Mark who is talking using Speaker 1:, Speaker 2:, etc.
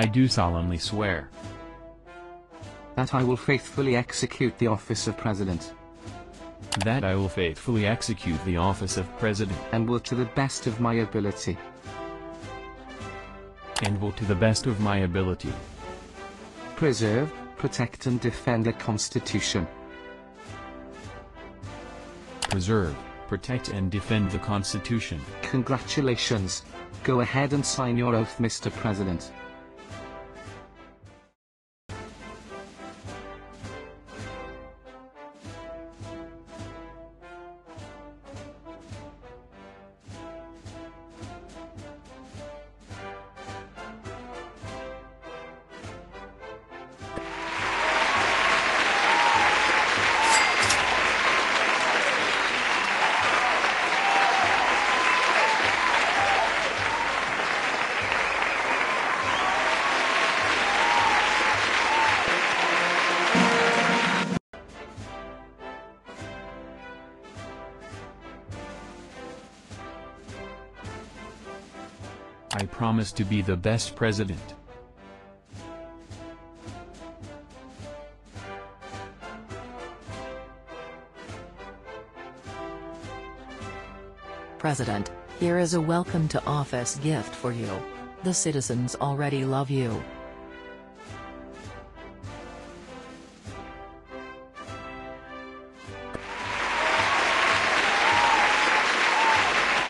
Speaker 1: I do solemnly swear
Speaker 2: that I will faithfully execute the office of President
Speaker 1: that I will faithfully execute the office of President
Speaker 2: and will to the best of my ability
Speaker 1: and will to the best of my ability
Speaker 2: preserve, protect and defend the Constitution.
Speaker 1: preserve, protect and defend the Constitution.
Speaker 2: Congratulations. Go ahead and sign your oath Mr. President.
Speaker 1: I promise to be the best president.
Speaker 3: President, here is a welcome to office gift for you. The citizens already love you.